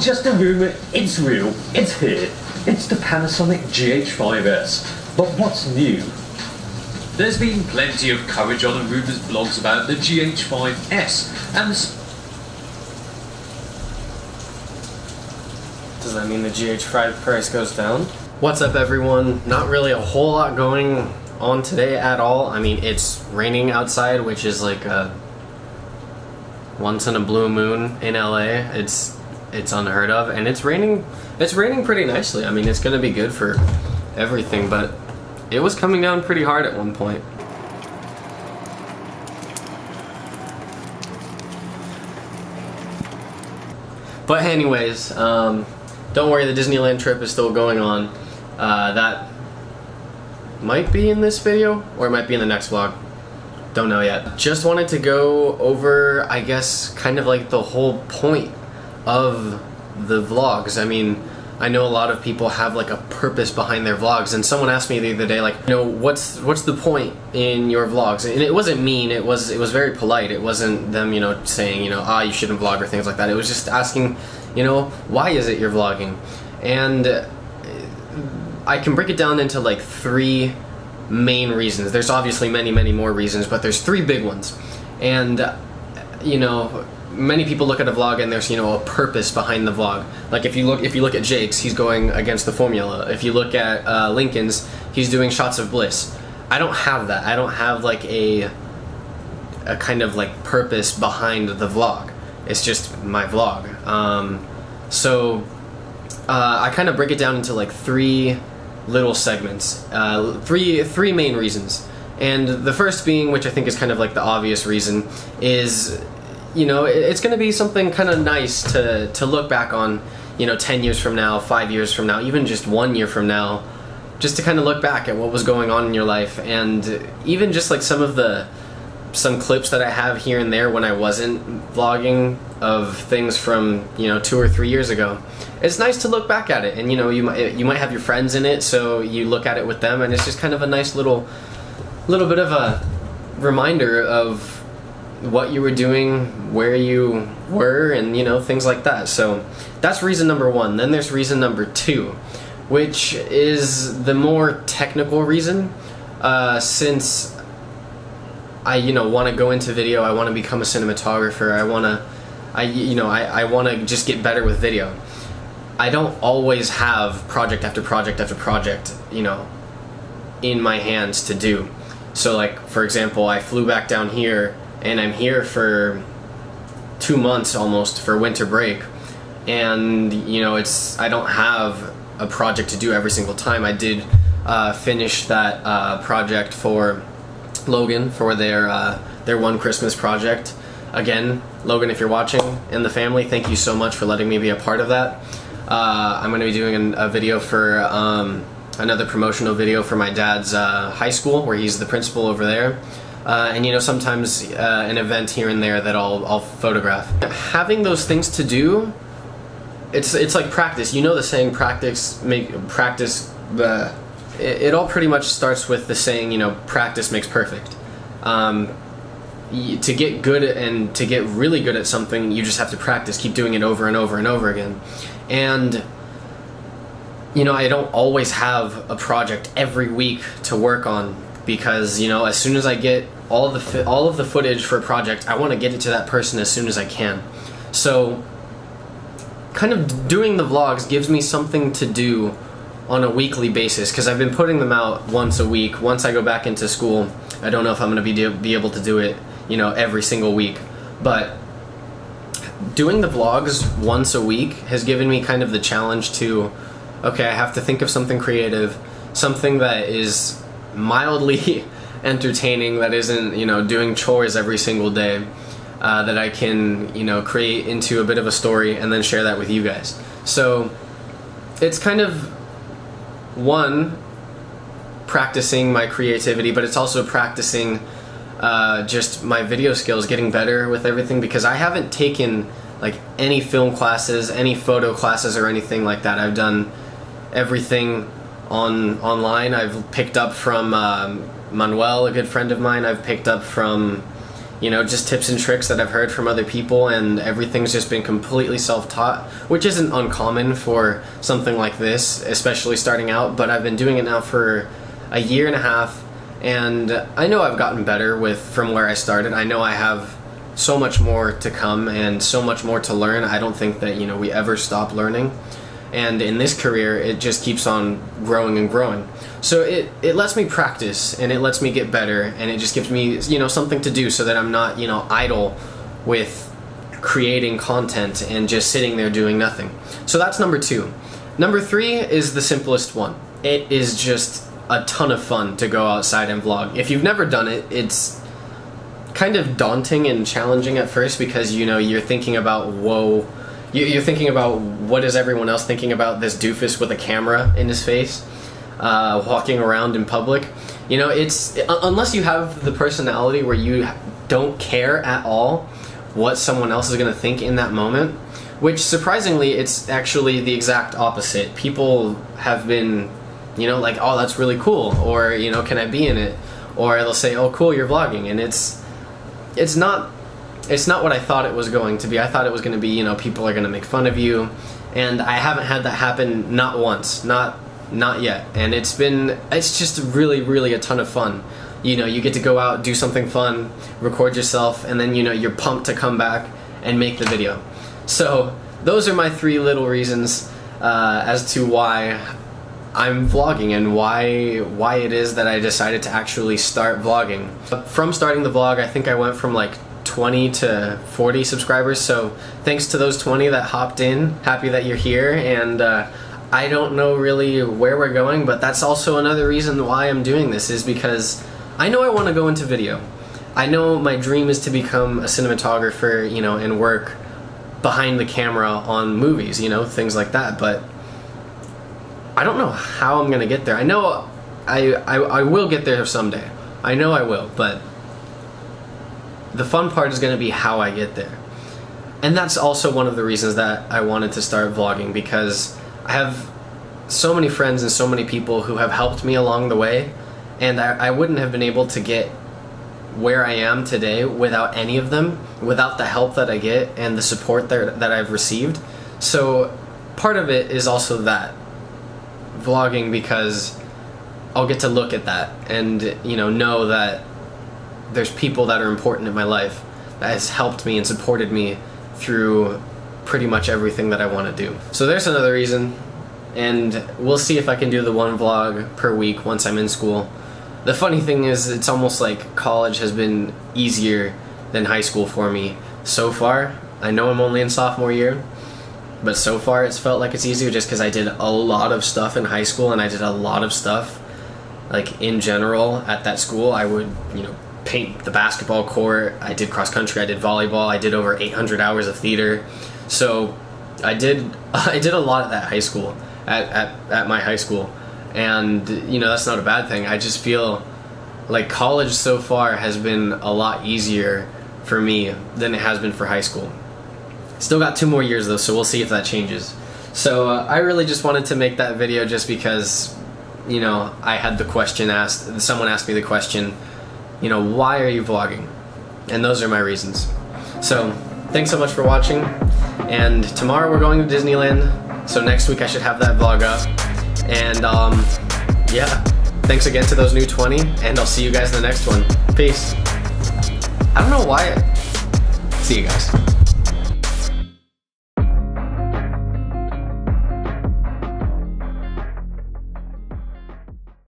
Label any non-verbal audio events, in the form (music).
Just a rumour, it's real, it's here. It's the Panasonic GH5S. But what's new? There's been plenty of coverage on the rumours blogs about the GH5S, and the Does that mean the GH5 price goes down? What's up everyone? Not really a whole lot going on today at all. I mean, it's raining outside, which is like a once in a blue moon in LA. It's it's unheard of, and it's raining. It's raining pretty nicely. I mean, it's gonna be good for everything, but it was coming down pretty hard at one point. But anyways, um, don't worry, the Disneyland trip is still going on. Uh, that might be in this video, or it might be in the next vlog. Don't know yet. Just wanted to go over, I guess, kind of like the whole point of the vlogs. I mean, I know a lot of people have like a purpose behind their vlogs, and someone asked me the other day, like, you know, what's what's the point in your vlogs? And it wasn't mean. It was it was very polite. It wasn't them, you know, saying, you know, ah, you shouldn't vlog or things like that. It was just asking, you know, why is it you're vlogging? And I can break it down into like three main reasons. There's obviously many, many more reasons, but there's three big ones. And, you know, many people look at a vlog and there's, you know, a purpose behind the vlog. Like if you look if you look at Jake's, he's going against the formula. If you look at uh, Lincoln's, he's doing shots of bliss. I don't have that. I don't have like a a kind of like purpose behind the vlog. It's just my vlog. Um, so uh, I kind of break it down into like three little segments. Uh, three three main reasons, and the first being, which I think is kind of like the obvious reason, is you know it's going to be something kind of nice to to look back on. You know, ten years from now, five years from now, even just one year from now, just to kind of look back at what was going on in your life, and even just like some of the some clips that I have here and there when I wasn't vlogging of things from you know two or three years ago. It's nice to look back at it, and you know you might you might have your friends in it, so you look at it with them, and it's just kind of a nice little little bit of a reminder of what you were doing, where you were, and you know things like that. So that's reason number one. Then there's reason number two, which is the more technical reason, uh, since I you know want to go into video. I want to become a cinematographer. I want to, I you know I, I want to just get better with video. I don't always have project after project after project, you know, in my hands to do. So like for example, I flew back down here and I'm here for two months almost for winter break, and you know it's I don't have a project to do every single time. I did uh, finish that uh, project for Logan for their uh, their one Christmas project. Again, Logan, if you're watching and the family, thank you so much for letting me be a part of that. Uh, I'm going to be doing a video for um, another promotional video for my dad's uh, high school, where he's the principal over there. Uh, and you know, sometimes uh, an event here and there that I'll, I'll photograph. Having those things to do, it's it's like practice. You know the saying, practice make practice. The it, it all pretty much starts with the saying, you know, practice makes perfect. Um, to get good and to get really good at something, you just have to practice, keep doing it over and over and over again. And you know, I don't always have a project every week to work on because you know, as soon as I get all of the all of the footage for a project, I want to get it to that person as soon as I can. So, kind of doing the vlogs gives me something to do on a weekly basis because I've been putting them out once a week. Once I go back into school, I don't know if I'm going to be be able to do it, you know, every single week, but doing the vlogs once a week has given me kind of the challenge to okay, I have to think of something creative, something that is mildly (laughs) entertaining that isn't, you know, doing chores every single day. Uh, that I can, you know, create into a bit of a story and then share that with you guys. So it's kind of one practicing my creativity, but it's also practicing uh, just my video skills, getting better with everything because I haven't taken like any film classes, any photo classes, or anything like that. I've done everything on online. I've picked up from um, Manuel, a good friend of mine. I've picked up from you know, just tips and tricks that I've heard from other people, and everything's just been completely self taught, which isn't uncommon for something like this, especially starting out. But I've been doing it now for a year and a half, and I know I've gotten better with from where I started. I know I have so much more to come and so much more to learn. I don't think that, you know, we ever stop learning. And in this career, it just keeps on growing and growing. So it, it lets me practice and it lets me get better and it just gives me, you know, something to do so that I'm not, you know, idle with creating content and just sitting there doing nothing. So that's number two. Number three is the simplest one. It is just a ton of fun to go outside and vlog. If you've never done it, it's kind of daunting and challenging at first because you know you're thinking about whoa you're thinking about what is everyone else thinking about this doofus with a camera in his face uh, walking around in public? You know it's unless you have the personality where you don't care at all what someone else is going to think in that moment which surprisingly it's actually the exact opposite. People have been you know like oh that's really cool or you know can i be in it? Or they'll say oh cool you're vlogging and it's it's not it's not what I thought it was going to be. I thought it was going to be, you know, people are going to make fun of you, and I haven't had that happen not once, not not yet. And it's been it's just really really a ton of fun. You know, you get to go out, do something fun, record yourself, and then you know you're pumped to come back and make the video. So those are my three little reasons uh, as to why I'm vlogging and why why it is that I decided to actually start vlogging. From starting the vlog, I think I went from like 20 to 40 subscribers. So thanks to those 20 that hopped in. Happy that you're here and uh, I don't know really where we're going, but that's also another reason why I'm doing this is because I know I want to go into video. I know my dream is to become a cinematographer, you know, and work behind the camera on movies, you know, things like that, but I don't know how I'm gonna get there. I know I, I, I will get there someday. I know I will, but the fun part is gonna be how I get there. And that's also one of the reasons that I wanted to start vlogging because I have so many friends and so many people who have helped me along the way, and I, I wouldn't have been able to get where I am today without any of them, without the help that I get and the support that, that I've received. So part of it is also that vlogging because I'll get to look at that and you know know that there's people that are important in my life that has helped me and supported me through pretty much everything that I want to do. So there's another reason and we'll see if I can do the one vlog per week once I'm in school. The funny thing is it's almost like college has been easier than high school for me so far. I know I'm only in sophomore year, but so far it's felt like it's easier just because I did a lot of stuff in high school and I did a lot of stuff like in general at that school. I would, you know, paint the basketball court. I did cross country. I did volleyball. I did over 800 hours of theater. So I did (laughs) I did a lot at that high school at, at, at my high school, and you know that's not a bad thing. I just feel like college so far has been a lot easier for me than it has been for high school. Still got two more years though, so we'll see if that changes. So uh, I really just wanted to make that video just because, you know, I had the question asked, someone asked me the question, you know, why are you vlogging? And those are my reasons. So thanks so much for watching. And tomorrow we're going to Disneyland. So next week I should have that vlog up. And um, yeah, thanks again to those new 20. And I'll see you guys in the next one. Peace. I don't know why. See you guys.